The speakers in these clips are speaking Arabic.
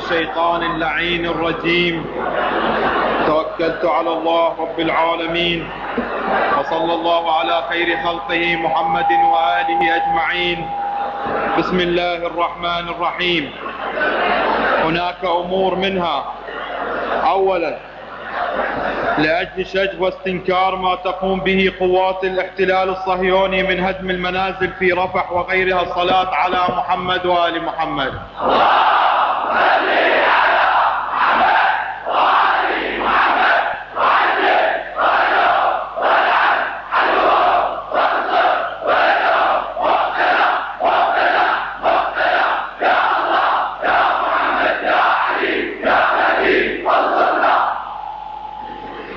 الشيطان اللعين الرجيم. توكلت على الله رب العالمين. وصلى الله على خير خلقه محمد وآله أجمعين. بسم الله الرحمن الرحيم. هناك أمور منها. أولا لأجل شجب واستنكار ما تقوم به قوات الاحتلال الصهيوني من هدم المنازل في رفح وغيرها الصلاة على محمد وآل محمد.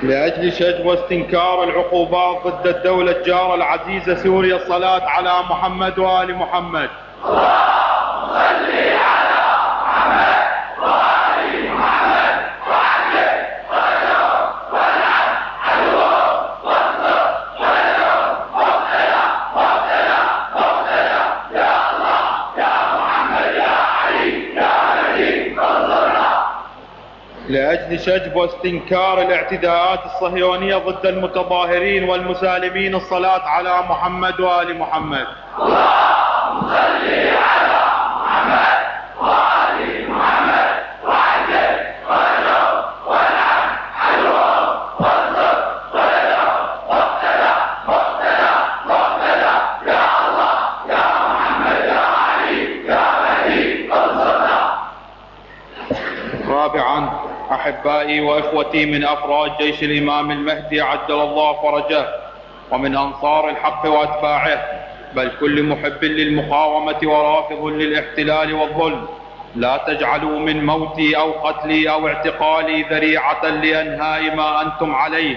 لأجل شجب واستنكار العقوبات ضد الدولة الجارة العزيزة سوريا الصلاة على محمد وآل محمد. لأجل شجب واستنكار الاعتداءات الصهيونية ضد المتظاهرين والمسالمين الصلاة على محمد وآل محمد. رابعا أحبائي وإخوتي من أفراد جيش الإمام المهدي عجل الله فرجه ومن أنصار الحق وأتباعه بل كل محب للمقاومة ورافض للاحتلال والظلم. لا تجعلوا من موتي أو قتلي أو اعتقالي ذريعة لأنهاء ما أنتم عليه.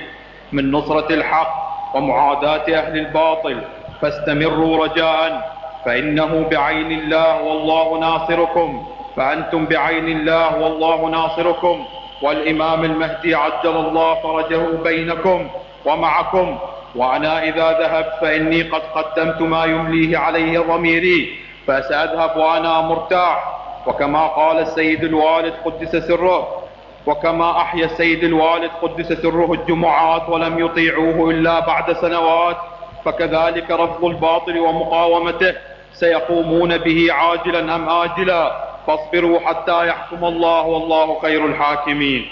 من نصرة الحق ومعاداة أهل الباطل فاستمروا رجاء فإنه بعين الله والله ناصركم. فأنتم بعين الله والله ناصركم. والإمام المهدي عجل الله فرجه بينكم ومعكم. وأنا إذا ذهبت فإني قد قدمت ما يمليه عليه ضميري فسأذهب وأنا مرتاح. وكما قال السيد الوالد قدس سره وكما أحيا السيد الوالد قدس سره الجمعات ولم يطيعوه إلا بعد سنوات فكذلك رفض الباطل ومقاومته. سيقومون به عاجلا أم آجلا؟ فاصبروا حتى يحكم الله والله خير الحاكمين.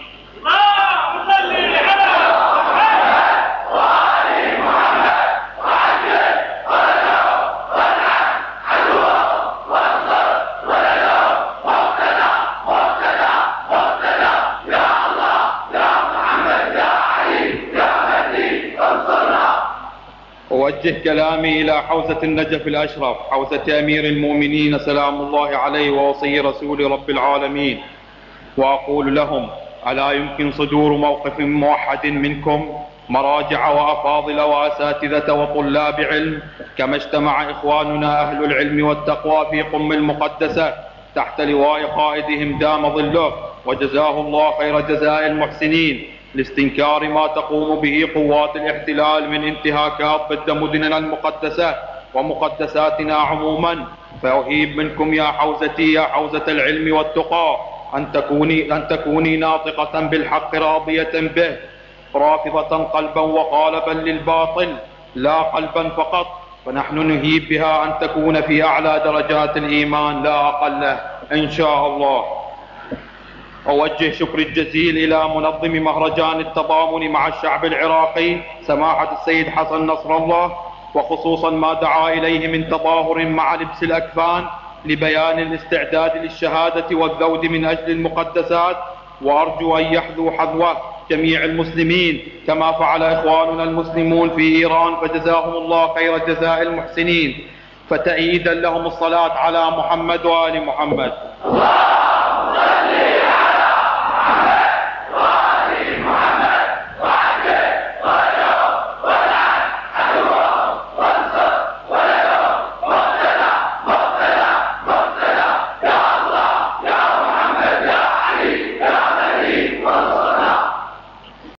أوجه كلامي إلى حوزة النجف الأشرف. حوزة أمير المؤمنين سلام الله عليه ووصي رسول رب العالمين. وأقول لهم ألا يمكن صدور موقف موحد منكم؟ مراجع وأفاضل وأساتذة وطلاب علم. كما اجتمع إخواننا أهل العلم والتقوى في قم المقدسة تحت لواء قائدهم دام ظله. وجزاه الله خير جزاء المحسنين. لاستنكار ما تقوم به قوات الاحتلال من انتهاكات ضد مدننا المقدسة ومقدساتنا عموما. فأهيب منكم يا حوزتي يا حوزة العلم والتقى أن تكوني, أن تكوني ناطقة بالحق راضية به رافضة قلبا وقالبا للباطل لا قلبا فقط. فنحن نهيب بها أن تكون في أعلى درجات الإيمان لا أقله إن شاء الله. أوجه شكر الجزيل إلى منظم مهرجان التضامن مع الشعب العراقي سماحة السيد حسن نصر الله وخصوصا ما دعا إليه من تظاهر مع لبس الأكفان لبيان الاستعداد للشهادة والذود من أجل المقدسات وأرجو أن يحذو حذوه جميع المسلمين كما فعل إخواننا المسلمون في إيران فجزاهم الله خير جزاء المحسنين فتأييدا لهم الصلاة على محمد وآل محمد.